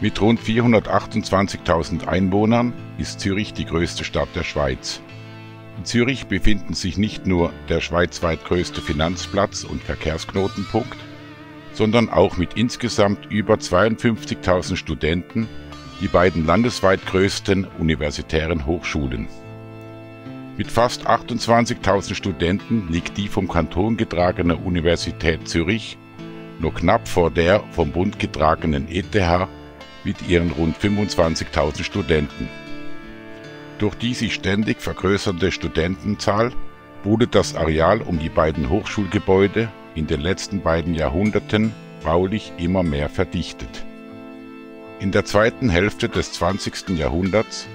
Mit rund 428.000 Einwohnern ist Zürich die größte Stadt der Schweiz. In Zürich befinden sich nicht nur der schweizweit größte Finanzplatz und Verkehrsknotenpunkt, sondern auch mit insgesamt über 52.000 Studenten die beiden landesweit größten universitären Hochschulen. Mit fast 28.000 Studenten liegt die vom Kanton getragene Universität Zürich nur knapp vor der vom Bund getragenen ETH mit ihren rund 25.000 Studenten. Durch die sich ständig vergrößernde Studentenzahl wurde das Areal um die beiden Hochschulgebäude in den letzten beiden Jahrhunderten baulich immer mehr verdichtet. In der zweiten Hälfte des 20. Jahrhunderts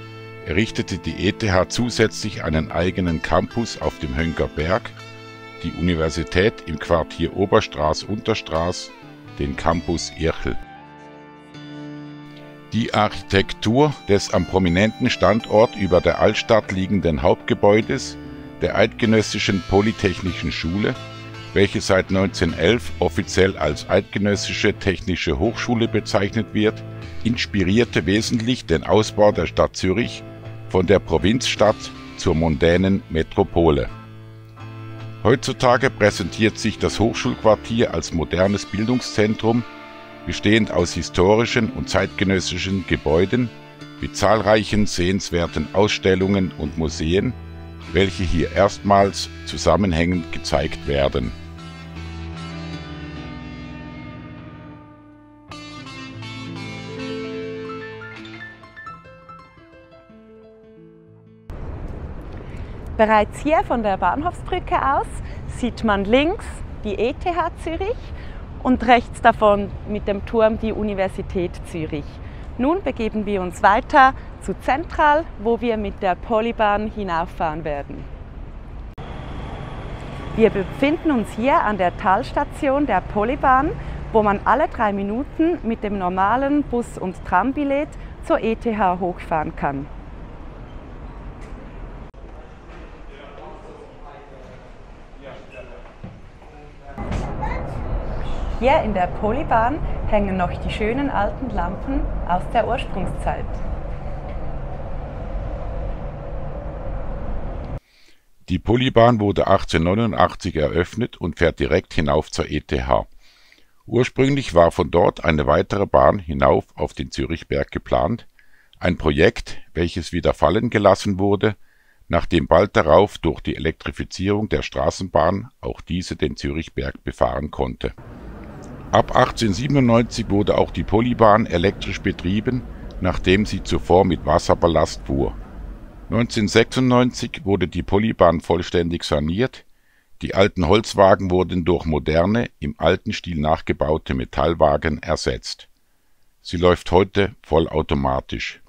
errichtete die ETH zusätzlich einen eigenen Campus auf dem Hönker Berg, die Universität im Quartier Oberstraß-Unterstraß, den Campus Irchel die Architektur des am prominenten Standort über der Altstadt liegenden Hauptgebäudes der Eidgenössischen Polytechnischen Schule, welche seit 1911 offiziell als Eidgenössische Technische Hochschule bezeichnet wird, inspirierte wesentlich den Ausbau der Stadt Zürich von der Provinzstadt zur mondänen Metropole. Heutzutage präsentiert sich das Hochschulquartier als modernes Bildungszentrum bestehend aus historischen und zeitgenössischen Gebäuden mit zahlreichen sehenswerten Ausstellungen und Museen, welche hier erstmals zusammenhängend gezeigt werden. Bereits hier von der Bahnhofsbrücke aus sieht man links die ETH Zürich und rechts davon mit dem Turm die Universität Zürich. Nun begeben wir uns weiter zu Zentral, wo wir mit der Polybahn hinauffahren werden. Wir befinden uns hier an der Talstation der Polybahn, wo man alle drei Minuten mit dem normalen Bus- und Trambillett zur ETH hochfahren kann. Hier in der Polybahn hängen noch die schönen alten Lampen aus der Ursprungszeit. Die Polybahn wurde 1889 eröffnet und fährt direkt hinauf zur ETH. Ursprünglich war von dort eine weitere Bahn hinauf auf den Zürichberg geplant, ein Projekt, welches wieder fallen gelassen wurde, nachdem bald darauf durch die Elektrifizierung der Straßenbahn auch diese den Zürichberg befahren konnte Ab 1897 wurde auch die Polybahn elektrisch betrieben, nachdem sie zuvor mit Wasserballast fuhr. 1996 wurde die Polybahn vollständig saniert, die alten Holzwagen wurden durch moderne, im alten Stil nachgebaute Metallwagen ersetzt. Sie läuft heute vollautomatisch.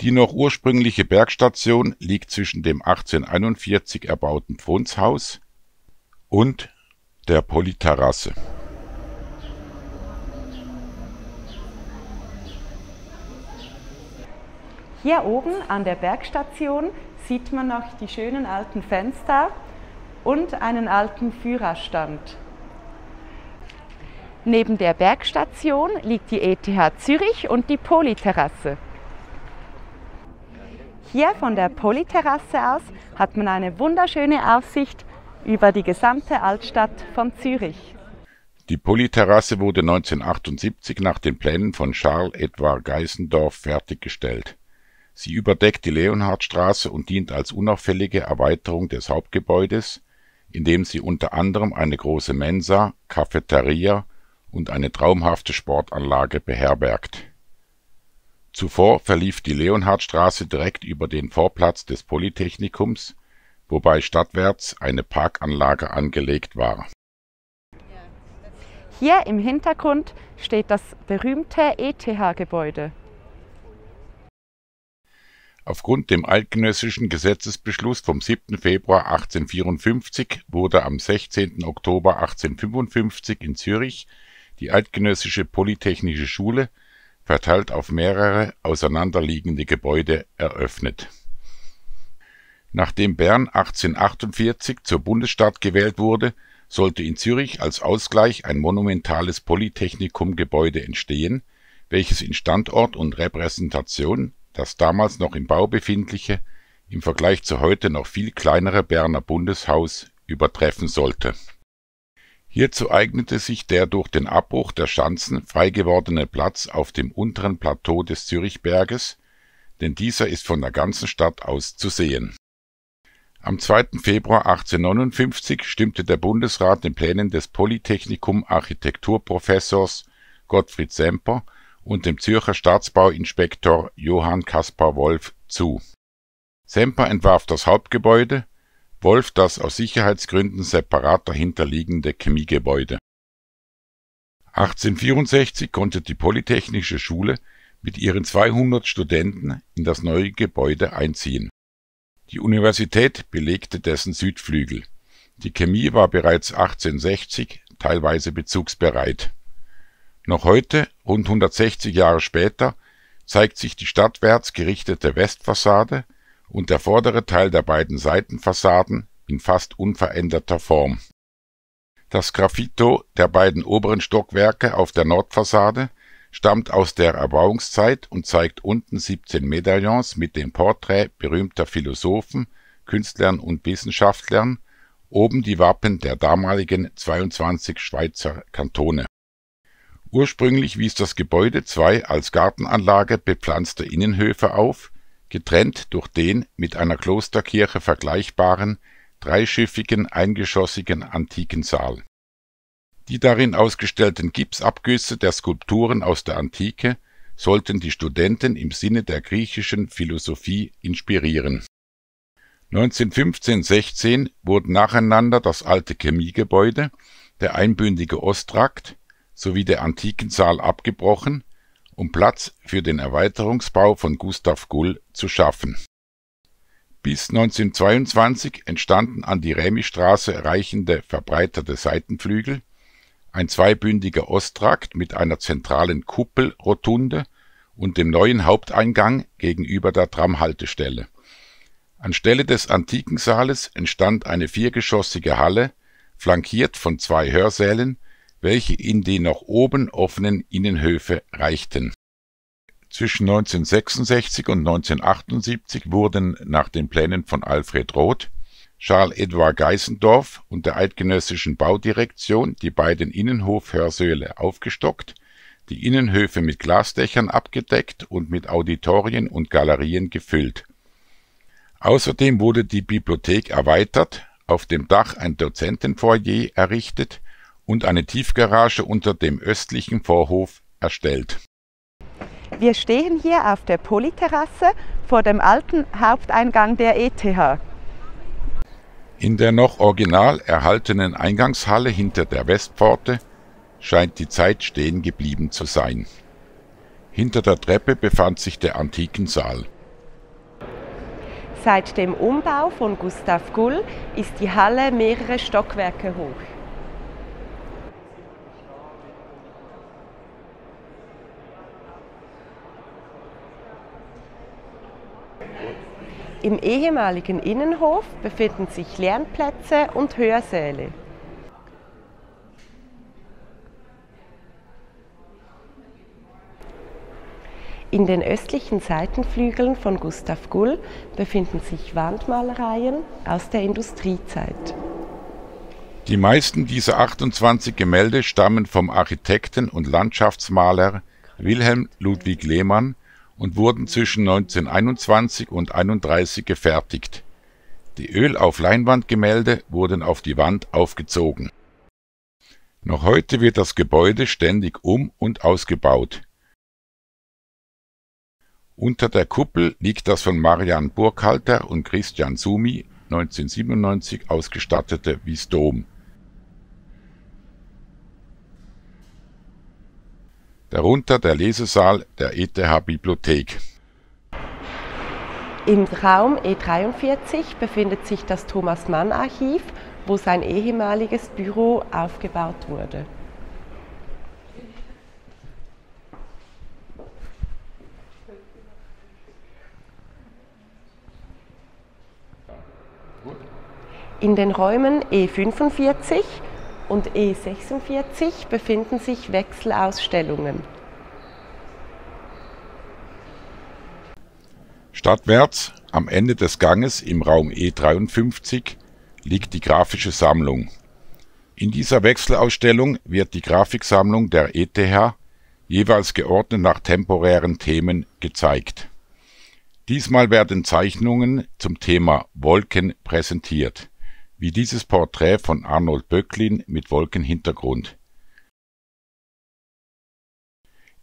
Die noch ursprüngliche Bergstation liegt zwischen dem 1841 erbauten Pfrunzhaus und der Polyterrasse Hier oben an der Bergstation sieht man noch die schönen alten Fenster und einen alten Führerstand. Neben der Bergstation liegt die ETH Zürich und die Polyterrasse. Hier von der Polyterrasse aus hat man eine wunderschöne Aussicht über die gesamte Altstadt von Zürich. Die Polyterrasse wurde 1978 nach den Plänen von Charles Edouard Geisendorf fertiggestellt Sie überdeckt die Leonhardstraße und dient als unauffällige Erweiterung des Hauptgebäudes, indem sie unter anderem eine große Mensa, Cafeteria und eine traumhafte Sportanlage beherbergt. Zuvor verlief die Leonhardstraße direkt über den Vorplatz des Polytechnikums, wobei stadtwärts eine Parkanlage angelegt war. Hier im Hintergrund steht das berühmte ETH-Gebäude Aufgrund dem Eidgenössischen Gesetzesbeschluss vom 7. Februar 1854 wurde am 16. Oktober 1855 in Zürich die Eidgenössische Polytechnische Schule, verteilt auf mehrere auseinanderliegende Gebäude, eröffnet. Nachdem Bern 1848 zur Bundesstadt gewählt wurde, sollte in Zürich als Ausgleich ein monumentales Polytechnikumgebäude entstehen welches in Standort und Repräsentation das damals noch im Bau befindliche, im Vergleich zu heute noch viel kleinere Berner Bundeshaus übertreffen sollte. Hierzu eignete sich der durch den Abbruch der Schanzen frei gewordene Platz auf dem unteren Plateau des Zürichberges, denn dieser ist von der ganzen Stadt aus zu sehen. Am 2. Februar 1859 stimmte der Bundesrat den Plänen des Polytechnikum Architekturprofessors Gottfried Semper und dem Zürcher Staatsbauinspektor Johann Caspar Wolf zu. Semper entwarf das Hauptgebäude, Wolf das aus Sicherheitsgründen separat dahinter liegende Chemiegebäude. 1864 konnte die Polytechnische Schule mit ihren 200 Studenten in das neue Gebäude einziehen. Die Universität belegte dessen Südflügel. Die Chemie war bereits 1860 teilweise bezugsbereit. Noch heute, rund 160 Jahre später, zeigt sich die stadtwärts gerichtete Westfassade und der vordere Teil der beiden Seitenfassaden in fast unveränderter Form. Das Graffito der beiden oberen Stockwerke auf der Nordfassade stammt aus der Erbauungszeit und zeigt unten 17 Medaillons mit dem Porträt berühmter Philosophen, Künstlern und Wissenschaftlern, oben die Wappen der damaligen 22 Schweizer Kantone. Ursprünglich wies das Gebäude zwei als Gartenanlage bepflanzte Innenhöfe auf, getrennt durch den mit einer Klosterkirche vergleichbaren, dreischiffigen eingeschossigen antiken Saal die darin ausgestellten Gipsabgüsse der Skulpturen aus der Antike sollten die Studenten im Sinne der griechischen Philosophie inspirieren. 1915 / 16 wurden nacheinander das alte Chemiegebäude, der einbündige Osttrakt sowie der Antikensaal abgebrochen, um Platz für den Erweiterungsbau von Gustav Gull zu schaffen. Bis 1922 entstanden an die Rämistraße reichende verbreiterte Seitenflügel ein zweibündiger Osttrakt mit einer zentralen Kuppelrotunde und dem neuen Haupteingang gegenüber der Tramhaltestelle. Anstelle des antiken Saales entstand eine viergeschossige Halle, flankiert von zwei Hörsälen, welche in die nach oben offenen Innenhöfe reichten. Zwischen 1966 und 1978 wurden nach den Plänen von Alfred Roth Charles Edouard Geisendorf und der Eidgenössischen Baudirektion die beiden Innenhof-Hörsäle aufgestockt, die Innenhöfe mit Glasdächern abgedeckt und mit Auditorien und Galerien gefüllt. Außerdem wurde die Bibliothek erweitert, auf dem Dach ein Dozentenfoyer errichtet und eine Tiefgarage unter dem östlichen Vorhof erstellt. Wir stehen hier auf der Polyterrasse vor dem alten Haupteingang der ETH. In der noch original erhaltenen Eingangshalle hinter der Westpforte scheint die Zeit stehen geblieben zu sein. Hinter der Treppe befand sich der Antikensaal. Seit dem Umbau von Gustav Gull ist die Halle mehrere Stockwerke hoch. Im ehemaligen Innenhof befinden sich Lernplätze und Hörsäle. In den östlichen Seitenflügeln von Gustav Gull befinden sich Wandmalereien aus der Industriezeit. Die meisten dieser 28 Gemälde stammen vom Architekten und Landschaftsmaler Wilhelm Ludwig Lehmann und wurden zwischen 1921 und 31 gefertigt. Die Öl-auf-Leinwand-Gemälde wurden auf die Wand aufgezogen. Noch heute wird das Gebäude ständig um und ausgebaut. Unter der Kuppel liegt das von Marian Burkhalter und Christian Sumi 1997 ausgestattete Visdom darunter der Lesesaal der ETH-Bibliothek. Im Raum E43 befindet sich das Thomas-Mann-Archiv, wo sein ehemaliges Büro aufgebaut wurde. In den Räumen E45 und E46 befinden sich Wechselausstellungen. Stadtwärts, am Ende des Ganges im Raum E53, liegt die grafische Sammlung. In dieser Wechselausstellung wird die Grafiksammlung der ETH jeweils geordnet nach temporären Themen gezeigt. Diesmal werden Zeichnungen zum Thema Wolken präsentiert wie dieses Porträt von Arnold Böcklin mit Wolkenhintergrund.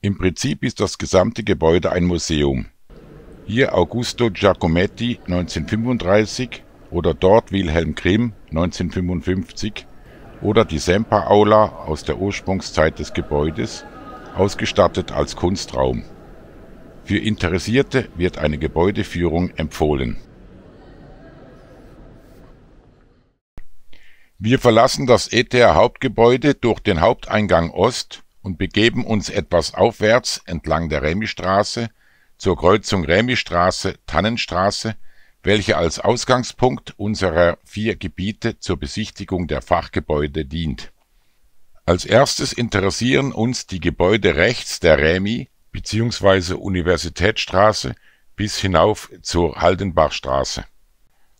Im Prinzip ist das gesamte Gebäude ein Museum. Hier Augusto Giacometti 1935 oder dort Wilhelm Grimm 1955 oder die Semper-Aula aus der Ursprungszeit des Gebäudes, ausgestattet als Kunstraum. Für Interessierte wird eine Gebäudeführung empfohlen. Wir verlassen das ETH-Hauptgebäude durch den Haupteingang Ost und begeben uns etwas aufwärts entlang der Remistraße zur Kreuzung Remistraße-Tannenstraße welche als Ausgangspunkt unserer vier Gebiete zur Besichtigung der Fachgebäude dient. Als erstes interessieren uns die Gebäude rechts der Rämi bzw. Universitätsstraße bis hinauf zur Haldenbachstraße.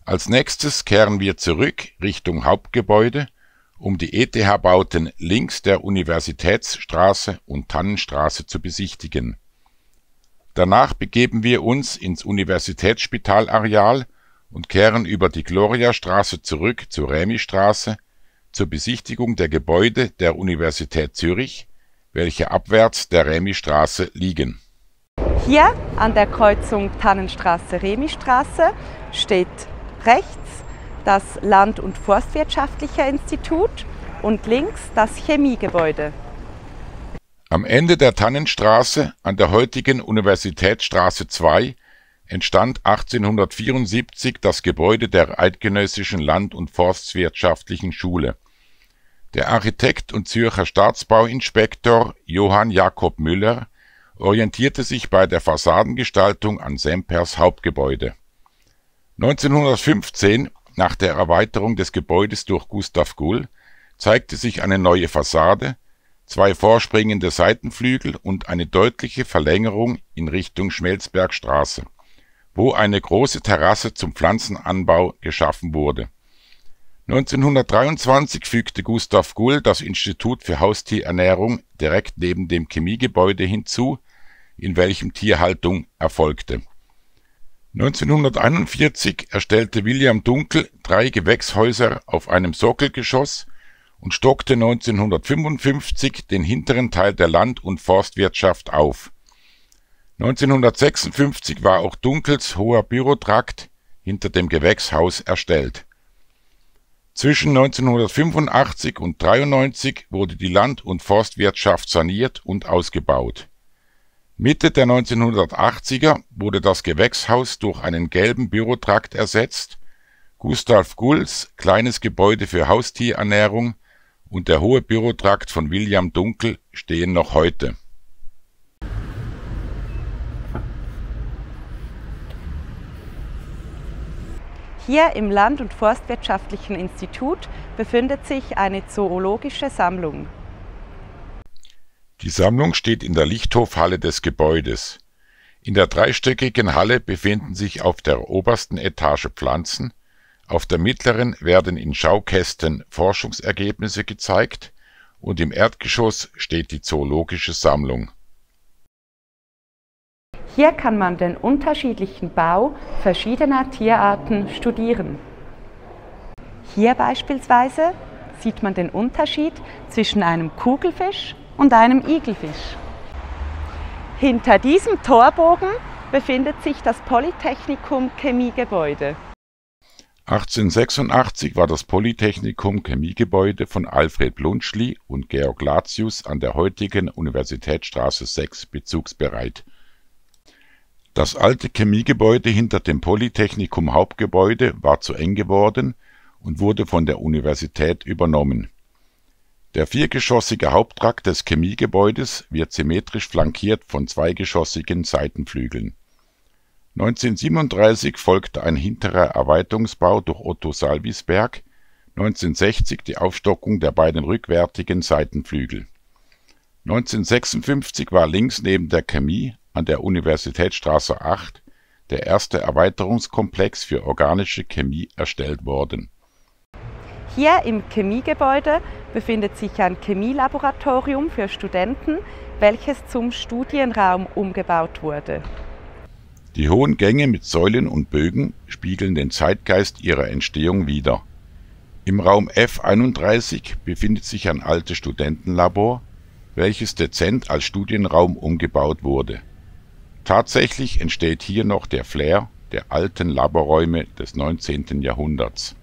Als nächstes kehren wir zurück Richtung Hauptgebäude, um die ETH-Bauten links der Universitätsstraße und Tannenstraße zu besichtigen Danach begeben wir uns ins Universitätsspitalareal und kehren über die Gloriastraße zurück zur Rämistraße zur Besichtigung der Gebäude der Universität Zürich, welche abwärts der Rämistraße liegen. Hier an der Kreuzung Tannenstraße-Remistraße steht rechts das Land- und Forstwirtschaftliche Institut und links das Chemiegebäude. Am Ende der Tannenstraße an der heutigen Universitätsstraße 2 entstand 1874 das Gebäude der Eidgenössischen Land und Forstwirtschaftlichen Schule. Der Architekt und Zürcher Staatsbauinspektor Johann Jakob Müller orientierte sich bei der Fassadengestaltung an Sempers Hauptgebäude. 1915, nach der Erweiterung des Gebäudes durch Gustav Gull, zeigte sich eine neue Fassade zwei vorspringende Seitenflügel und eine deutliche Verlängerung in Richtung Schmelzbergstraße, wo eine große Terrasse zum Pflanzenanbau geschaffen wurde. 1923 fügte Gustav Gull das Institut für Haustierernährung direkt neben dem Chemiegebäude hinzu, in welchem Tierhaltung erfolgte. 1941 erstellte William Dunkel drei Gewächshäuser auf einem Sockelgeschoss und stockte 1955 den hinteren Teil der Land und Forstwirtschaft auf. 1956 war auch Dunkels hoher Bürotrakt hinter dem Gewächshaus erstellt. Zwischen 1985 und 93 wurde die Land und Forstwirtschaft saniert und ausgebaut. Mitte der 1980er wurde das Gewächshaus durch einen gelben Bürotrakt ersetzt, Gustav Gulls kleines Gebäude für Haustierernährung und der hohe Bürotrakt von William Dunkel stehen noch heute. Hier im Land- und Forstwirtschaftlichen Institut befindet sich eine zoologische Sammlung. Die Sammlung steht in der Lichthofhalle des Gebäudes. In der dreistöckigen Halle befinden sich auf der obersten Etage Pflanzen, auf der mittleren werden in Schaukästen Forschungsergebnisse gezeigt und im Erdgeschoss steht die Zoologische Sammlung. Hier kann man den unterschiedlichen Bau verschiedener Tierarten studieren. Hier beispielsweise sieht man den Unterschied zwischen einem Kugelfisch und einem Igelfisch. Hinter diesem Torbogen befindet sich das Polytechnikum Chemiegebäude. 1886 war das Polytechnikum Chemiegebäude von Alfred Bluntschli und Georg Latius an der heutigen Universitätsstraße 6 bezugsbereit. Das alte Chemiegebäude hinter dem Polytechnikum Hauptgebäude war zu eng geworden und wurde von der Universität übernommen. Der viergeschossige Haupttrakt des Chemiegebäudes wird symmetrisch flankiert von zweigeschossigen Seitenflügeln 1937 folgte ein hinterer Erweiterungsbau durch Otto Salvisberg, 1960 die Aufstockung der beiden rückwärtigen Seitenflügel. 1956 war links neben der Chemie an der Universitätsstraße 8 der erste Erweiterungskomplex für organische Chemie erstellt worden. Hier im Chemiegebäude befindet sich ein Chemielaboratorium für Studenten, welches zum Studienraum umgebaut wurde. Die hohen Gänge mit Säulen und Bögen spiegeln den Zeitgeist ihrer Entstehung wider. Im Raum F31 befindet sich ein altes Studentenlabor, welches dezent als Studienraum umgebaut wurde. Tatsächlich entsteht hier noch der Flair der alten Laborräume des 19. Jahrhunderts.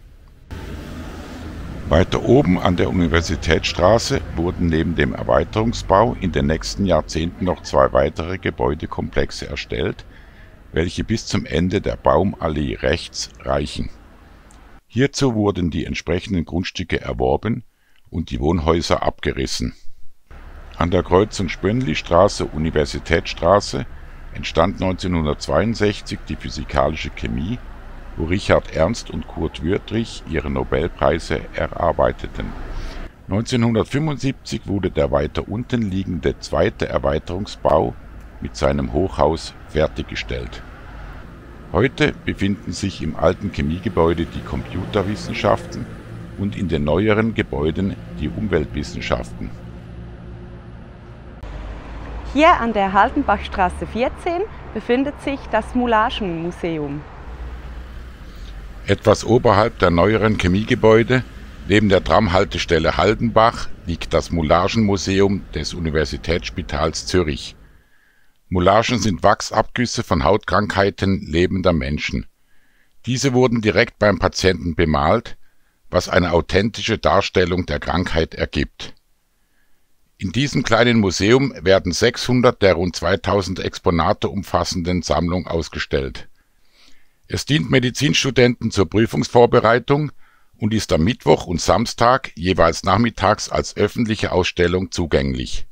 Weiter oben an der Universitätsstraße wurden neben dem Erweiterungsbau in den nächsten Jahrzehnten noch zwei weitere Gebäudekomplexe erstellt, welche bis zum Ende der Baumallee rechts reichen. Hierzu wurden die entsprechenden Grundstücke erworben und die Wohnhäuser abgerissen. An der Kreuzung Spönli-Straße – Universitätsstraße entstand 1962 die Physikalische Chemie wo Richard Ernst und Kurt Wüthrich ihre Nobelpreise erarbeiteten. 1975 wurde der weiter unten liegende zweite Erweiterungsbau mit seinem Hochhaus fertiggestellt. Heute befinden sich im alten Chemiegebäude die Computerwissenschaften und in den neueren Gebäuden die Umweltwissenschaften. Hier an der Haldenbachstraße 14 befindet sich das Moulagenmuseum. Etwas oberhalb der neueren Chemiegebäude, neben der Tramhaltestelle Haldenbach, liegt das Moulagenmuseum des Universitätsspitals Zürich. Moulagen sind Wachsabgüsse von Hautkrankheiten lebender Menschen. Diese wurden direkt beim Patienten bemalt, was eine authentische Darstellung der Krankheit ergibt. In diesem kleinen Museum werden 600 der rund 2000 Exponate umfassenden Sammlung ausgestellt es dient Medizinstudenten zur Prüfungsvorbereitung und ist am Mittwoch und Samstag jeweils nachmittags als öffentliche Ausstellung zugänglich.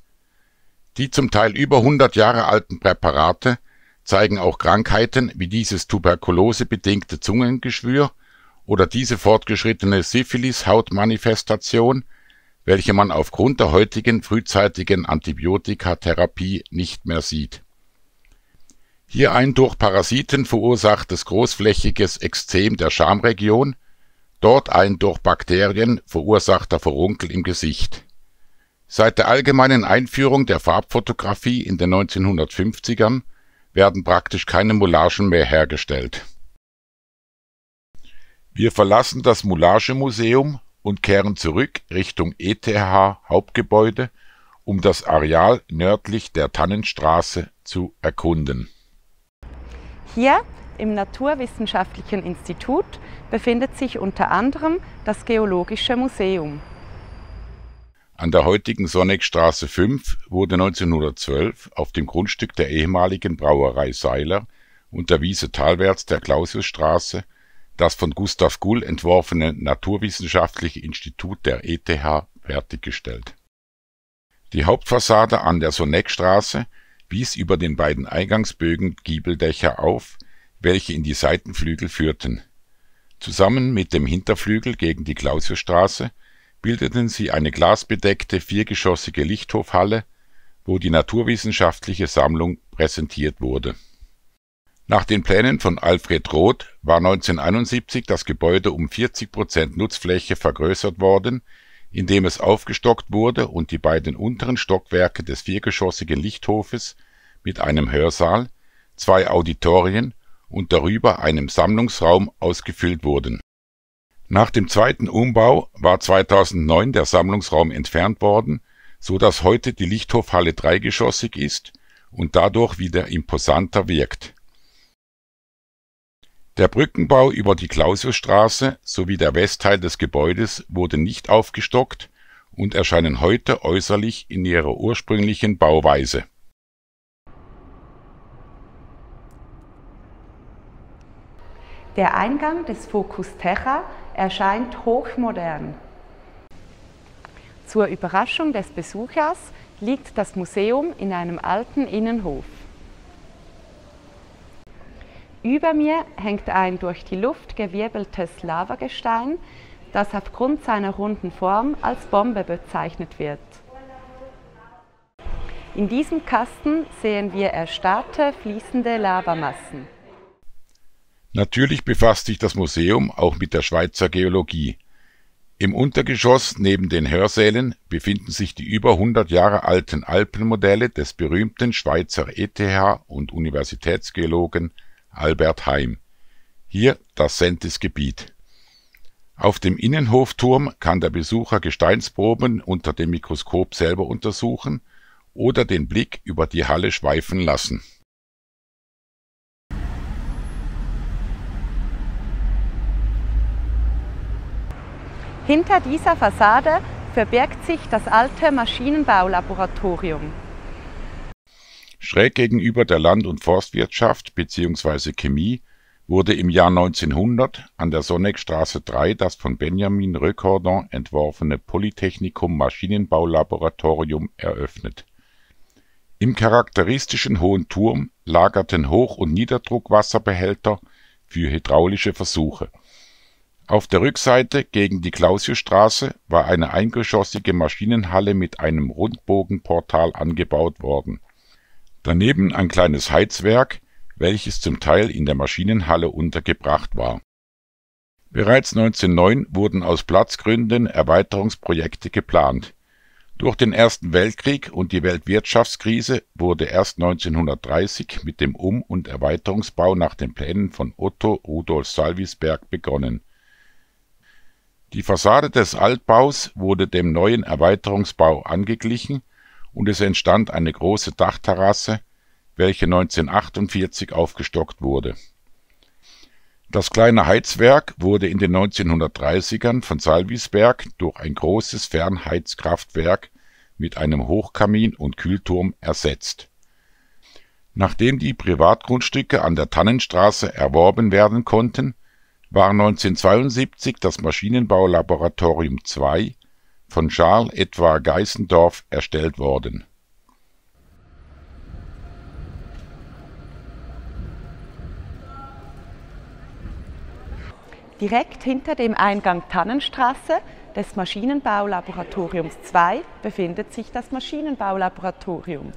Die zum Teil über 100 Jahre alten Präparate zeigen auch Krankheiten wie dieses tuberkulosebedingte Zungengeschwür oder diese fortgeschrittene Syphilis-Hautmanifestation, welche man aufgrund der heutigen frühzeitigen Antibiotikatherapie nicht mehr sieht hier ein durch Parasiten verursachtes großflächiges Ekzem der Schamregion, dort ein durch Bakterien verursachter Furunkel im Gesicht. Seit der allgemeinen Einführung der Farbfotografie in den 1950ern werden praktisch keine Moulagen mehr hergestellt. Wir verlassen das Moulagemuseum und kehren zurück Richtung ETH Hauptgebäude, um das Areal nördlich der Tannenstraße zu erkunden hier im Naturwissenschaftlichen Institut befindet sich unter anderem das Geologische Museum. An der heutigen Sonnegstraße 5 wurde 1912 auf dem Grundstück der ehemaligen Brauerei Seiler und der Wiese talwärts der Clausiusstraße das von Gustav Gull entworfene Naturwissenschaftliche Institut der ETH fertiggestellt. Die Hauptfassade an der Sonneckstraße wies über den beiden Eingangsbögen Giebeldächer auf, welche in die Seitenflügel führten. Zusammen mit dem Hinterflügel gegen die Clausiusstraße bildeten sie eine glasbedeckte viergeschossige Lichthofhalle, wo die naturwissenschaftliche Sammlung präsentiert wurde. Nach den Plänen von Alfred Roth war 1971 das Gebäude um 40 Prozent Nutzfläche vergrößert worden indem es aufgestockt wurde und die beiden unteren Stockwerke des viergeschossigen Lichthofes mit einem Hörsaal, zwei Auditorien und darüber einem Sammlungsraum ausgefüllt wurden. Nach dem zweiten Umbau war 2009 der Sammlungsraum entfernt worden, so dass heute die Lichthofhalle dreigeschossig ist und dadurch wieder imposanter wirkt der Brückenbau über die Clausiusstraße sowie der Westteil des Gebäudes wurden nicht aufgestockt und erscheinen heute äußerlich in ihrer ursprünglichen Bauweise. Der Eingang des Focus Terra erscheint hochmodern. Zur Überraschung des Besuchers liegt das Museum in einem alten Innenhof. Über mir hängt ein durch die Luft gewirbeltes Lavagestein, das aufgrund seiner runden Form als Bombe bezeichnet wird. In diesem Kasten sehen wir erstarrte, fließende Lavamassen. Natürlich befasst sich das Museum auch mit der Schweizer Geologie. Im Untergeschoss neben den Hörsälen befinden sich die über 100 Jahre alten Alpenmodelle des berühmten Schweizer ETH und Universitätsgeologen Albert Heim. Hier das Sentis-Gebiet. Auf dem Innenhofturm kann der Besucher Gesteinsproben unter dem Mikroskop selber untersuchen oder den Blick über die Halle schweifen lassen Hinter dieser Fassade verbirgt sich das alte Maschinenbaulaboratorium. Schräg gegenüber der Land- und Forstwirtschaft bzw. Chemie wurde im Jahr 1900 an der Sonnegstraße 3 das von Benjamin Recordon entworfene Polytechnikum Maschinenbaulaboratorium eröffnet. Im charakteristischen hohen Turm lagerten Hoch- und Niederdruckwasserbehälter für hydraulische Versuche auf der Rückseite gegen die Clausiusstraße war eine eingeschossige Maschinenhalle mit einem Rundbogenportal angebaut worden, daneben ein kleines Heizwerk, welches zum Teil in der Maschinenhalle untergebracht war. Bereits 1909 wurden aus Platzgründen Erweiterungsprojekte geplant. Durch den Ersten Weltkrieg und die Weltwirtschaftskrise wurde erst 1930 mit dem Um und Erweiterungsbau nach den Plänen von Otto Rudolf Salwisberg begonnen die Fassade des Altbaus wurde dem neuen Erweiterungsbau angeglichen und es entstand eine große Dachterrasse, welche 1948 aufgestockt wurde. Das kleine Heizwerk wurde in den 1930ern von Salwisberg durch ein großes Fernheizkraftwerk mit einem Hochkamin und Kühlturm ersetzt. Nachdem die Privatgrundstücke an der Tannenstraße erworben werden konnten war 1972 das Maschinenbaulaboratorium II von Charles Edouard Geissendorf erstellt worden. Direkt hinter dem Eingang Tannenstraße des Maschinenbaulaboratoriums II befindet sich das Maschinenbaulaboratorium.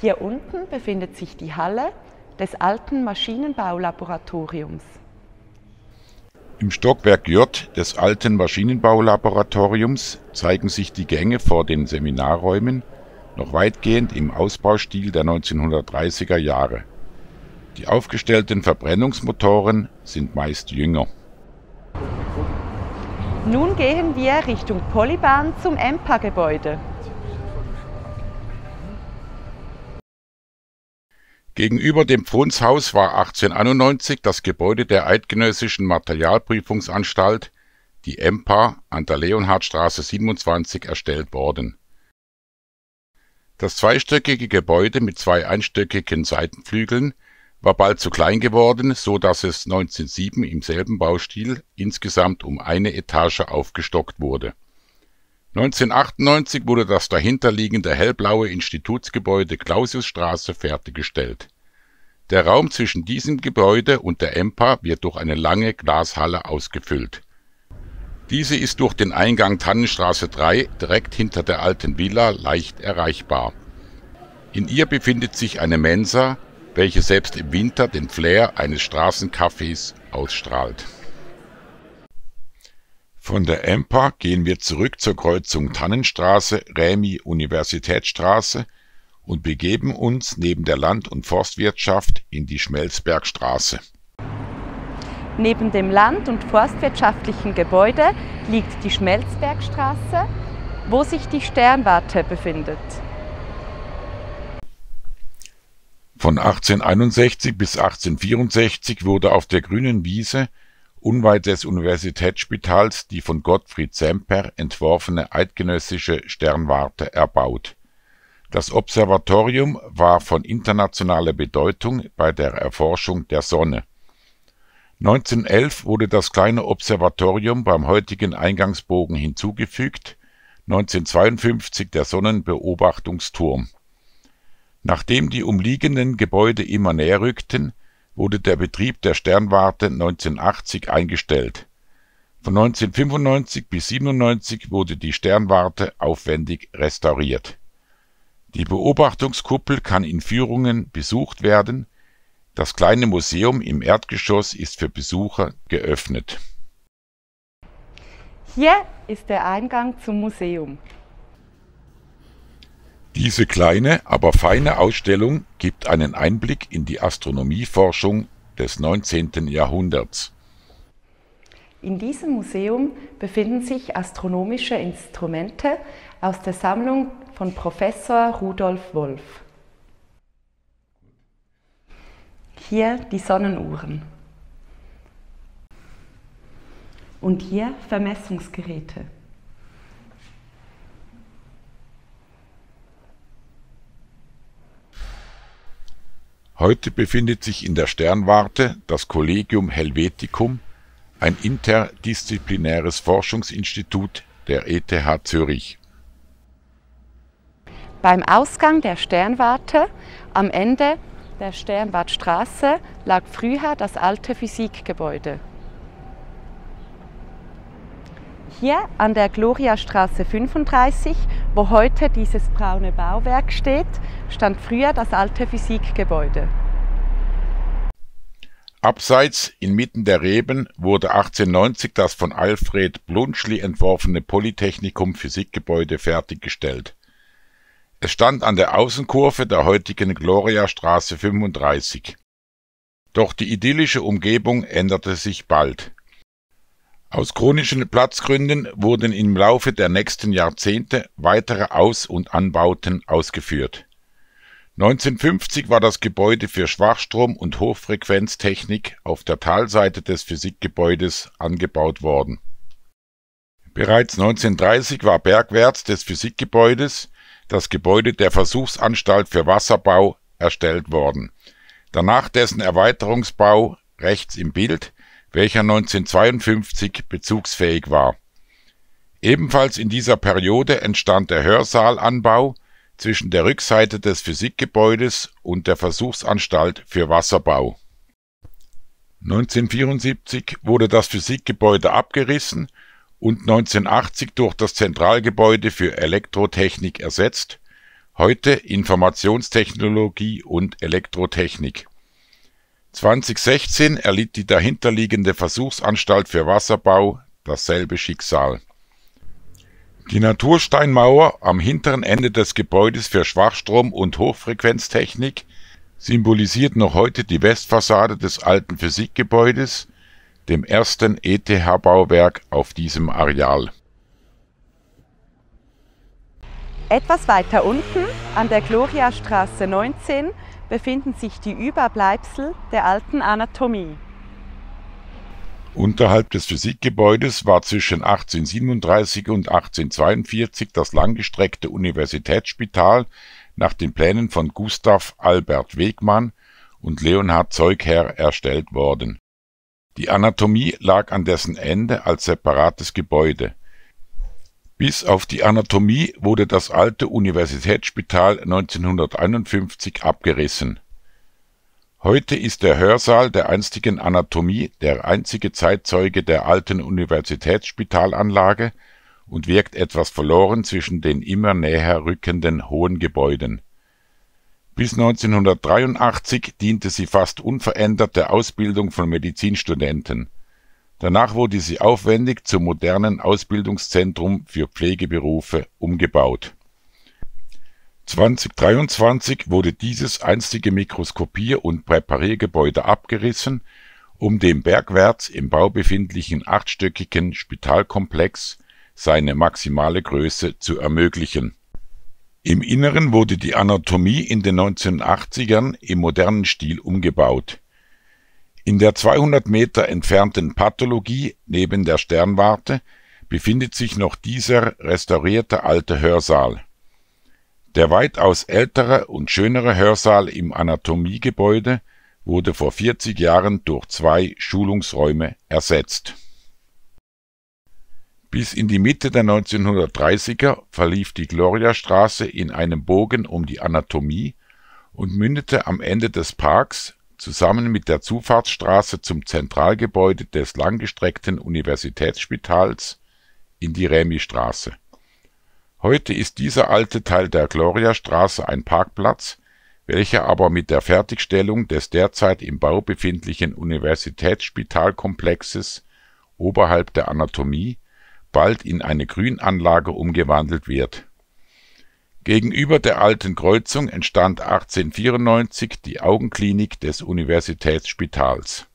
Hier unten befindet sich die Halle des alten Maschinenbaulaboratoriums. Im Stockwerk J des alten Maschinenbaulaboratoriums zeigen sich die Gänge vor den Seminarräumen noch weitgehend im Ausbaustil der 1930er Jahre. Die aufgestellten Verbrennungsmotoren sind meist jünger. Nun gehen wir Richtung Polybahn zum EMPA-Gebäude. Gegenüber dem Pfrunzhaus war 1891 das Gebäude der Eidgenössischen Materialprüfungsanstalt, die EMPA, an der Leonhardstraße 27 erstellt worden. Das zweistöckige Gebäude mit zwei einstöckigen Seitenflügeln war bald zu klein geworden, so dass es 1907 im selben Baustil insgesamt um eine Etage aufgestockt wurde 1998 wurde das dahinterliegende hellblaue Institutsgebäude Clausiusstraße fertiggestellt. Der Raum zwischen diesem Gebäude und der Empa wird durch eine lange Glashalle ausgefüllt. Diese ist durch den Eingang Tannenstraße 3 direkt hinter der alten Villa leicht erreichbar. In ihr befindet sich eine Mensa, welche selbst im Winter den Flair eines Straßencafés ausstrahlt von der Empa gehen wir zurück zur Kreuzung Tannenstraße/Rämi-Universitätsstraße und begeben uns neben der Land- und Forstwirtschaft in die Schmelzbergstraße. Neben dem land- und forstwirtschaftlichen Gebäude liegt die Schmelzbergstraße, wo sich die Sternwarte befindet. Von 1861 bis 1864 wurde auf der grünen Wiese unweit des Universitätsspitals die von Gottfried Semper entworfene Eidgenössische Sternwarte erbaut. Das Observatorium war von internationaler Bedeutung bei der Erforschung der Sonne. 1911 wurde das kleine Observatorium beim heutigen Eingangsbogen hinzugefügt, 1952 der Sonnenbeobachtungsturm. Nachdem die umliegenden Gebäude immer näher rückten wurde der Betrieb der Sternwarte 1980 eingestellt. Von 1995 bis 1997 wurde die Sternwarte aufwendig restauriert. Die Beobachtungskuppel kann in Führungen besucht werden, das kleine Museum im Erdgeschoss ist für Besucher geöffnet. Hier ist der Eingang zum Museum. Diese kleine, aber feine Ausstellung gibt einen Einblick in die Astronomieforschung des 19. Jahrhunderts. In diesem Museum befinden sich astronomische Instrumente aus der Sammlung von Professor Rudolf Wolf. Hier die Sonnenuhren. Und hier Vermessungsgeräte. Heute befindet sich in der Sternwarte das Collegium Helveticum, ein interdisziplinäres Forschungsinstitut der ETH Zürich. Beim Ausgang der Sternwarte am Ende der Sternwartstraße lag früher das alte Physikgebäude. Hier an der Gloriastraße 35, wo heute dieses braune Bauwerk steht, stand früher das alte Physikgebäude. Abseits, inmitten der Reben, wurde 1890 das von Alfred Blunschli entworfene Polytechnikum Physikgebäude fertiggestellt. Es stand an der Außenkurve der heutigen Gloriastraße 35. Doch die idyllische Umgebung änderte sich bald. Aus chronischen Platzgründen wurden im Laufe der nächsten Jahrzehnte weitere Aus- und Anbauten ausgeführt 1950 war das Gebäude für Schwachstrom und Hochfrequenztechnik auf der Talseite des Physikgebäudes angebaut worden. Bereits 1930 war bergwärts des Physikgebäudes das Gebäude der Versuchsanstalt für Wasserbau erstellt worden, danach dessen Erweiterungsbau rechts im Bild, welcher 1952 bezugsfähig war. Ebenfalls in dieser Periode entstand der Hörsaalanbau zwischen der Rückseite des Physikgebäudes und der Versuchsanstalt für Wasserbau. 1974 wurde das Physikgebäude abgerissen und 1980 durch das Zentralgebäude für Elektrotechnik ersetzt, heute Informationstechnologie und Elektrotechnik. 2016 erlitt die dahinterliegende Versuchsanstalt für Wasserbau dasselbe Schicksal die Natursteinmauer am hinteren Ende des Gebäudes für Schwachstrom und Hochfrequenztechnik symbolisiert noch heute die Westfassade des alten Physikgebäudes, dem ersten ETH-Bauwerk auf diesem Areal. Etwas weiter unten an der Gloriastraße 19 befinden sich die Überbleibsel der alten Anatomie Unterhalb des Physikgebäudes war zwischen 1837 und 1842 das langgestreckte Universitätsspital nach den Plänen von Gustav Albert Wegmann und Leonhard Zeugherr erstellt worden. Die Anatomie lag an dessen Ende als separates Gebäude. Bis auf die Anatomie wurde das alte Universitätsspital 1951 abgerissen Heute ist der Hörsaal der einstigen Anatomie der einzige Zeitzeuge der alten Universitätsspitalanlage und wirkt etwas verloren zwischen den immer näher rückenden hohen Gebäuden. Bis 1983 diente sie fast unverändert der Ausbildung von Medizinstudenten. Danach wurde sie aufwendig zum modernen Ausbildungszentrum für Pflegeberufe umgebaut 2023 wurde dieses einstige Mikroskopier und Präpariergebäude abgerissen, um dem bergwärts im Bau befindlichen achtstöckigen Spitalkomplex seine maximale Größe zu ermöglichen. Im Inneren wurde die Anatomie in den 1980ern im modernen Stil umgebaut. In der 200 Meter entfernten Pathologie neben der Sternwarte befindet sich noch dieser restaurierte alte Hörsaal der weitaus ältere und schönere Hörsaal im Anatomiegebäude wurde vor 40 Jahren durch zwei Schulungsräume ersetzt. Bis in die Mitte der 1930er verlief die Gloriastraße in einem Bogen um die Anatomie und mündete am Ende des Parks zusammen mit der Zufahrtsstraße zum Zentralgebäude des langgestreckten Universitätsspitals in die Remistraße Heute ist dieser alte Teil der Gloriastraße ein Parkplatz, welcher aber mit der Fertigstellung des derzeit im Bau befindlichen Universitätsspitalkomplexes oberhalb der Anatomie bald in eine Grünanlage umgewandelt wird. Gegenüber der alten Kreuzung entstand 1894 die Augenklinik des Universitätsspitals.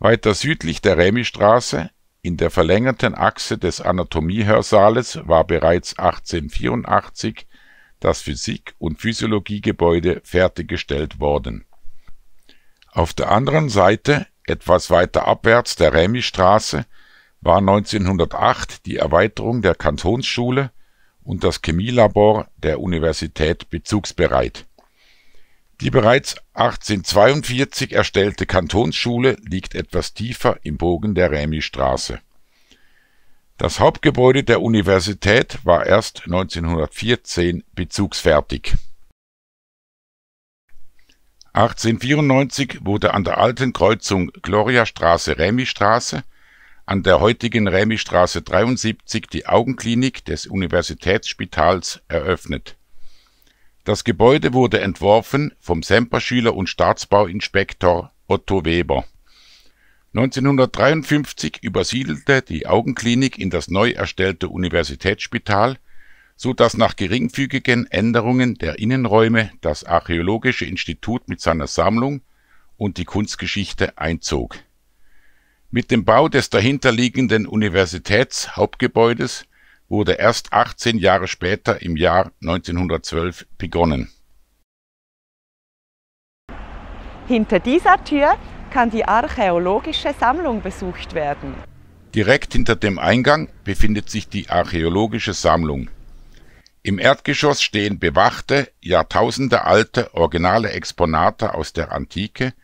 Weiter südlich der Remistraße in der verlängerten Achse des Anatomiehörsaales war bereits 1884 das Physik und Physiologiegebäude fertiggestellt worden. Auf der anderen Seite, etwas weiter abwärts der Remistraße, war 1908 die Erweiterung der Kantonsschule und das Chemielabor der Universität bezugsbereit. Die bereits 1842 erstellte Kantonsschule liegt etwas tiefer im Bogen der Remistraße. Das Hauptgebäude der Universität war erst 1914 bezugsfertig. 1894 wurde an der alten Kreuzung Gloriastraße-Remistraße an der heutigen Remistraße 73 die Augenklinik des Universitätsspitals eröffnet das Gebäude wurde entworfen vom Semperschüler und Staatsbauinspektor Otto Weber. 1953 übersiedelte die Augenklinik in das neu erstellte Universitätsspital, so dass nach geringfügigen Änderungen der Innenräume das Archäologische Institut mit seiner Sammlung und die Kunstgeschichte einzog. Mit dem Bau des dahinterliegenden Universitätshauptgebäudes wurde erst 18 Jahre später im Jahr 1912 begonnen. Hinter dieser Tür kann die archäologische Sammlung besucht werden. Direkt hinter dem Eingang befindet sich die archäologische Sammlung. Im Erdgeschoss stehen bewachte, jahrtausendealte originale Exponate aus der Antike,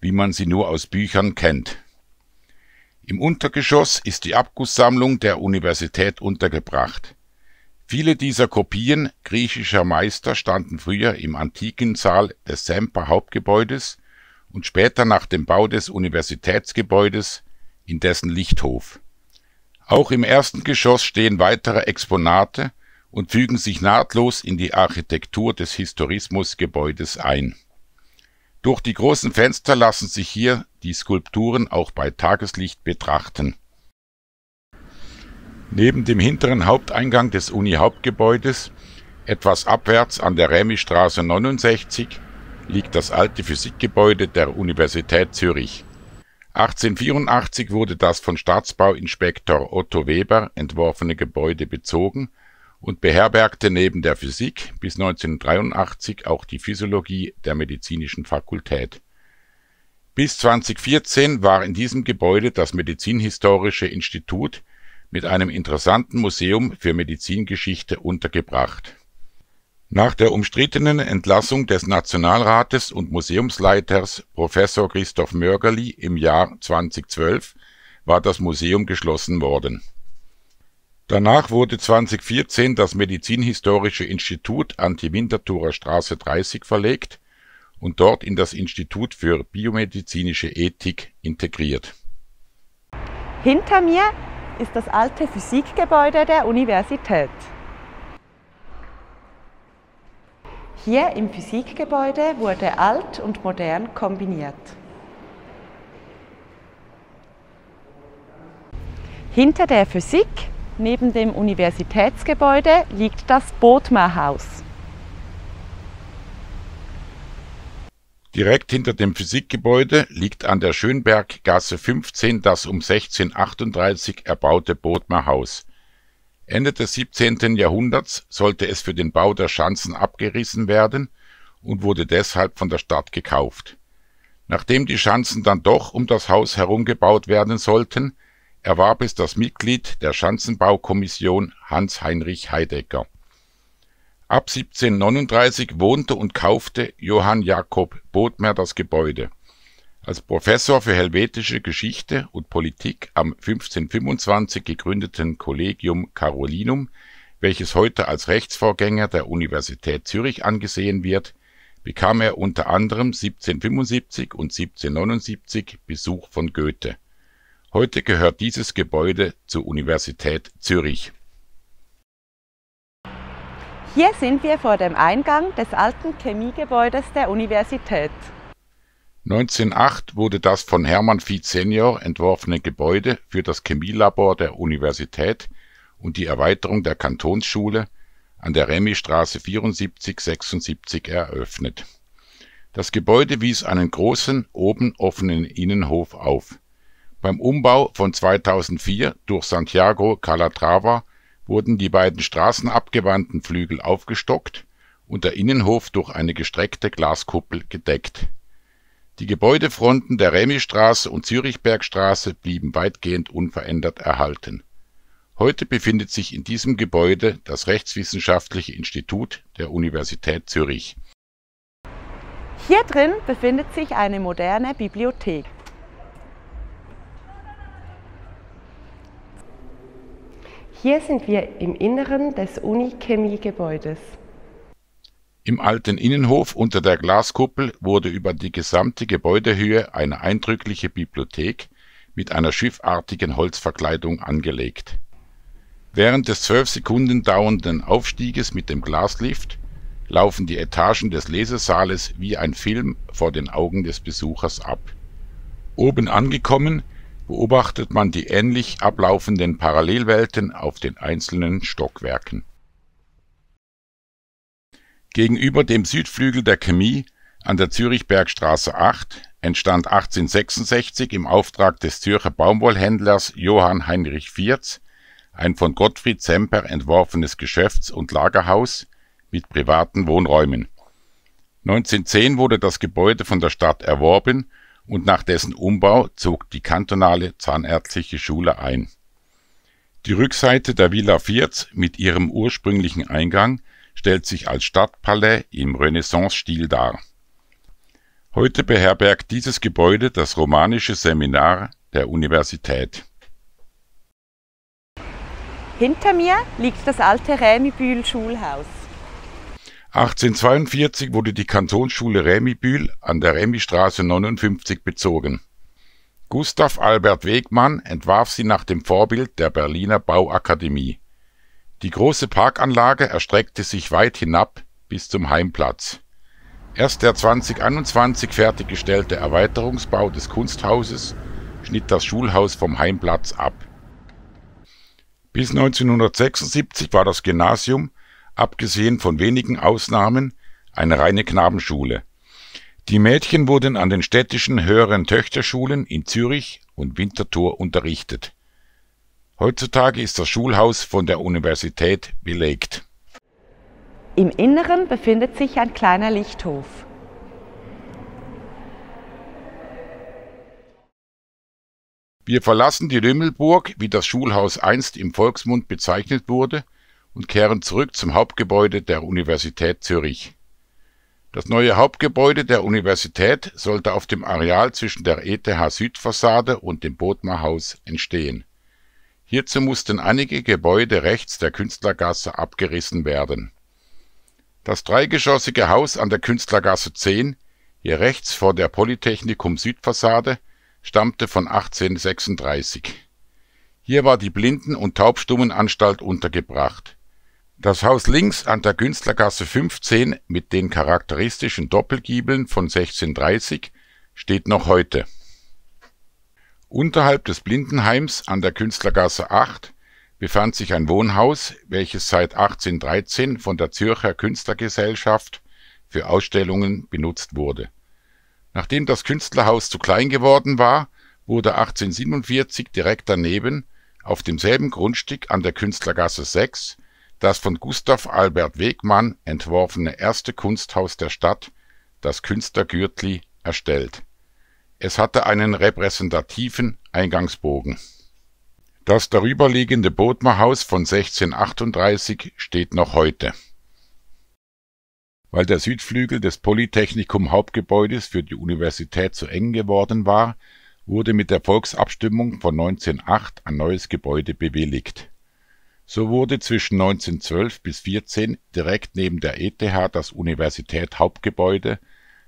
wie man sie nur aus Büchern kennt im Untergeschoss ist die Abgusssammlung der Universität untergebracht. Viele dieser Kopien griechischer Meister standen früher im antiken Saal des Semper-Hauptgebäudes und später nach dem Bau des Universitätsgebäudes in dessen Lichthof. Auch im ersten Geschoss stehen weitere Exponate und fügen sich nahtlos in die Architektur des Historismusgebäudes ein durch die großen Fenster lassen sich hier die Skulpturen auch bei Tageslicht betrachten. Neben dem hinteren Haupteingang des Uni-Hauptgebäudes, etwas abwärts an der Rämistraße 69, liegt das alte Physikgebäude der Universität Zürich. 1884 wurde das von Staatsbauinspektor Otto Weber entworfene Gebäude bezogen und beherbergte neben der Physik bis 1983 auch die Physiologie der Medizinischen Fakultät. Bis 2014 war in diesem Gebäude das Medizinhistorische Institut mit einem interessanten Museum für Medizingeschichte untergebracht. Nach der umstrittenen Entlassung des Nationalrates und Museumsleiters Professor Christoph Mörgerli im Jahr 2012 war das Museum geschlossen worden Danach wurde 2014 das Medizinhistorische Institut an die Winterthurer Straße 30 verlegt und dort in das Institut für biomedizinische Ethik integriert. Hinter mir ist das alte Physikgebäude der Universität. Hier im Physikgebäude wurde alt und modern kombiniert. Hinter der Physik Neben dem Universitätsgebäude liegt das Bodmer-Haus. Direkt hinter dem Physikgebäude liegt an der Schönberggasse 15 das um 1638 erbaute Bodmer Haus. Ende des 17. Jahrhunderts sollte es für den Bau der Schanzen abgerissen werden und wurde deshalb von der Stadt gekauft. Nachdem die Schanzen dann doch um das Haus herum gebaut werden sollten, erwarb es das Mitglied der Schanzenbaukommission Hans-Heinrich Heidegger. Ab 1739 wohnte und kaufte Johann Jakob Bodmer das Gebäude. Als Professor für helvetische Geschichte und Politik am 1525 gegründeten Collegium Carolinum, welches heute als Rechtsvorgänger der Universität Zürich angesehen wird, bekam er unter anderem 1775 und 1779 Besuch von Goethe Heute gehört dieses Gebäude zur Universität Zürich Hier sind wir vor dem Eingang des alten Chemiegebäudes der Universität. 1908 wurde das von Hermann Fietz senior entworfene Gebäude für das Chemielabor der Universität und die Erweiterung der Kantonsschule an der Remistraße 7476 eröffnet. Das Gebäude wies einen großen, oben offenen Innenhof auf. Beim Umbau von 2004 durch Santiago Calatrava wurden die beiden straßenabgewandten Flügel aufgestockt und der Innenhof durch eine gestreckte Glaskuppel gedeckt. Die Gebäudefronten der Remistraße und Zürichbergstraße blieben weitgehend unverändert erhalten. Heute befindet sich in diesem Gebäude das Rechtswissenschaftliche Institut der Universität Zürich. Hier drin befindet sich eine moderne Bibliothek. Hier sind wir im Inneren des Unichemie-Gebäudes. Im alten Innenhof unter der Glaskuppel wurde über die gesamte Gebäudehöhe eine eindrückliche Bibliothek mit einer schiffartigen Holzverkleidung angelegt. Während des zwölf Sekunden dauernden Aufstieges mit dem Glaslift laufen die Etagen des Lesesaales wie ein Film vor den Augen des Besuchers ab. Oben angekommen beobachtet man die ähnlich ablaufenden Parallelwelten auf den einzelnen Stockwerken Gegenüber dem Südflügel der Chemie an der Zürich-Bergstraße 8 entstand 1866 im Auftrag des Zürcher Baumwollhändlers Johann Heinrich Vierz ein von Gottfried Semper entworfenes Geschäfts und Lagerhaus mit privaten Wohnräumen. 1910 wurde das Gebäude von der Stadt erworben und nach dessen Umbau zog die kantonale Zahnärztliche Schule ein. Die Rückseite der Villa Vierz mit ihrem ursprünglichen Eingang stellt sich als Stadtpalais im Renaissancestil dar. Heute beherbergt dieses Gebäude das romanische Seminar der Universität. Hinter mir liegt das alte Rämibühl-Schulhaus. 1842 wurde die Kantonsschule Rämibühl an der Remistraße 59 bezogen. Gustav Albert Wegmann entwarf sie nach dem Vorbild der Berliner Bauakademie die große Parkanlage erstreckte sich weit hinab bis zum Heimplatz. Erst der 2021 fertiggestellte Erweiterungsbau des Kunsthauses schnitt das Schulhaus vom Heimplatz ab. Bis 1976 war das Gymnasium, abgesehen von wenigen Ausnahmen, eine reine Knabenschule. Die Mädchen wurden an den städtischen höheren Töchterschulen in Zürich und Winterthur unterrichtet Heutzutage ist das Schulhaus von der Universität belegt. Im Inneren befindet sich ein kleiner Lichthof. Wir verlassen die Lümmelburg, wie das Schulhaus einst im Volksmund bezeichnet wurde, und kehren zurück zum Hauptgebäude der Universität Zürich. Das neue Hauptgebäude der Universität sollte auf dem Areal zwischen der ETH Südfassade und dem Bodmer Haus entstehen Hierzu mussten einige Gebäude rechts der Künstlergasse abgerissen werden. Das dreigeschossige Haus an der Künstlergasse 10, hier rechts vor der Polytechnikum-Südfassade, stammte von 1836. Hier war die Blinden und Taubstummenanstalt untergebracht. Das Haus links an der Künstlergasse 15 mit den charakteristischen Doppelgiebeln von 1630 steht noch heute Unterhalb des Blindenheims an der Künstlergasse 8 befand sich ein Wohnhaus, welches seit 1813 von der Zürcher Künstlergesellschaft für Ausstellungen benutzt wurde. Nachdem das Künstlerhaus zu klein geworden war, wurde 1847 direkt daneben auf demselben Grundstück an der Künstlergasse 6 das von Gustav Albert Wegmann entworfene erste Kunsthaus der Stadt, das Künstlergürtli, erstellt es hatte einen repräsentativen Eingangsbogen. Das darüberliegende Bodmerhaus von 1638 steht noch heute. Weil der Südflügel des Polytechnikum Hauptgebäudes für die Universität zu eng geworden war, wurde mit der Volksabstimmung von 1908 ein neues Gebäude bewilligt. So wurde zwischen 1912 bis 14 direkt neben der ETH das Universität Hauptgebäude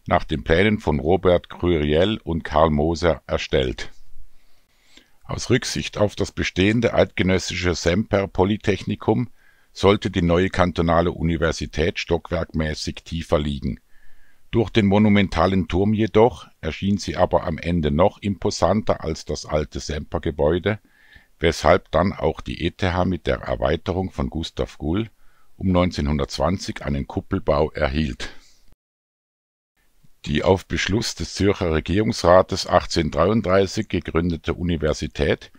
nach den Plänen von Robert Curiel und Karl Moser erstellt. Aus Rücksicht auf das bestehende eidgenössische Semper-Polytechnikum sollte die neue kantonale Universität stockwerkmäßig tiefer liegen. Durch den monumentalen Turm jedoch erschien sie aber am Ende noch imposanter als das alte Sempergebäude, weshalb dann auch die ETH mit der Erweiterung von Gustav Gull um 1920 einen Kuppelbau erhielt. Die auf Beschluss des Zürcher Regierungsrates 1833 gegründete Universität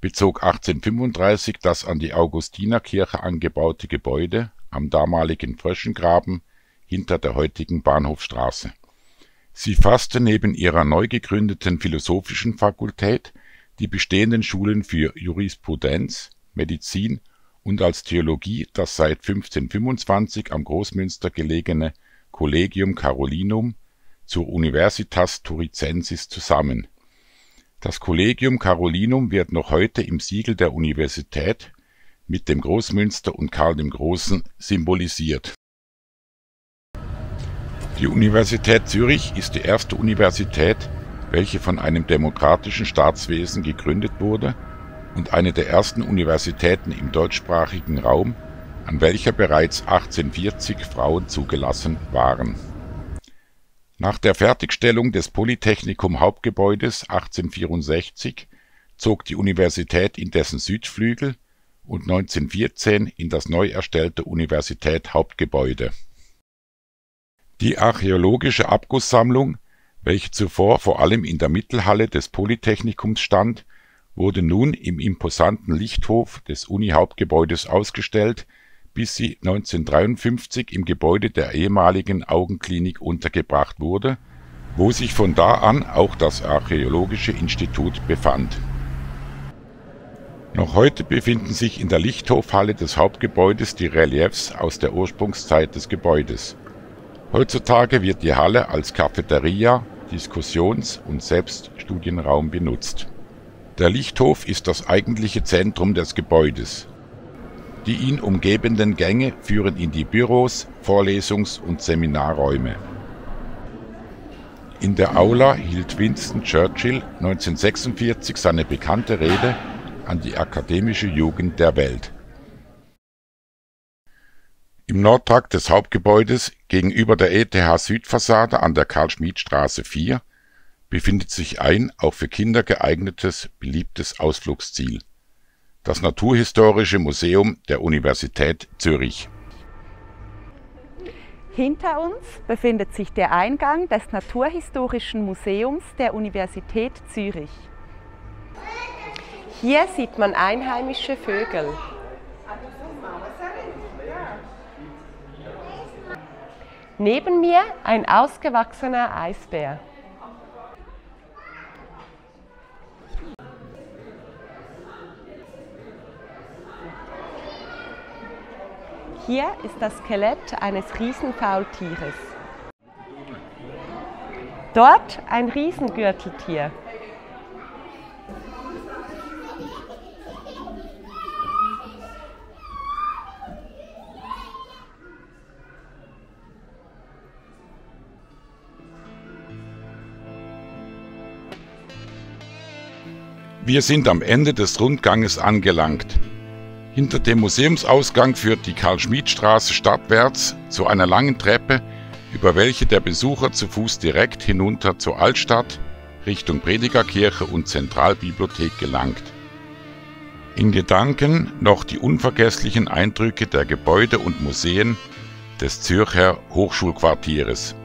bezog 1835 das an die Augustinerkirche angebaute Gebäude am damaligen Fröschengraben hinter der heutigen Bahnhofstraße. Sie fasste neben ihrer neu gegründeten Philosophischen Fakultät die bestehenden Schulen für Jurisprudenz, Medizin und als Theologie das seit 1525 am Großmünster gelegene Collegium Carolinum zur Universitas Turicensis zusammen das Collegium Carolinum wird noch heute im Siegel der Universität mit dem Großmünster und Karl dem Großen symbolisiert. Die Universität Zürich ist die erste Universität, welche von einem demokratischen Staatswesen gegründet wurde und eine der ersten Universitäten im deutschsprachigen Raum, an welcher bereits 1840 Frauen zugelassen waren nach der Fertigstellung des Polytechnikum-Hauptgebäudes 1864 zog die Universität in dessen Südflügel und 1914 in das neu erstellte Universität-Hauptgebäude. Die archäologische Abgusssammlung, welche zuvor vor allem in der Mittelhalle des Polytechnikums stand, wurde nun im imposanten Lichthof des Uni-Hauptgebäudes ausgestellt bis sie 1953 im Gebäude der ehemaligen Augenklinik untergebracht wurde, wo sich von da an auch das Archäologische Institut befand. Noch heute befinden sich in der Lichthofhalle des Hauptgebäudes die Reliefs aus der Ursprungszeit des Gebäudes. Heutzutage wird die Halle als Cafeteria, Diskussions- und Selbststudienraum benutzt. Der Lichthof ist das eigentliche Zentrum des Gebäudes die ihn umgebenden Gänge führen in die Büros, Vorlesungs- und Seminarräume. In der Aula hielt Winston Churchill 1946 seine bekannte Rede an die akademische Jugend der Welt. Im Nordtrakt des Hauptgebäudes gegenüber der ETH-Südfassade an der Karl-Schmid-Straße 4 befindet sich ein auch für Kinder geeignetes, beliebtes Ausflugsziel das Naturhistorische Museum der Universität Zürich. Hinter uns befindet sich der Eingang des Naturhistorischen Museums der Universität Zürich. Hier sieht man einheimische Vögel. Neben mir ein ausgewachsener Eisbär. Hier ist das Skelett eines Riesenfaultieres. Dort ein Riesengürteltier. Wir sind am Ende des Rundganges angelangt. Hinter dem Museumsausgang führt die Karl-Schmid-Straße stadtwärts zu einer langen Treppe, über welche der Besucher zu Fuß direkt hinunter zur Altstadt, Richtung Predigerkirche und Zentralbibliothek gelangt. In Gedanken noch die unvergesslichen Eindrücke der Gebäude und Museen des Zürcher Hochschulquartieres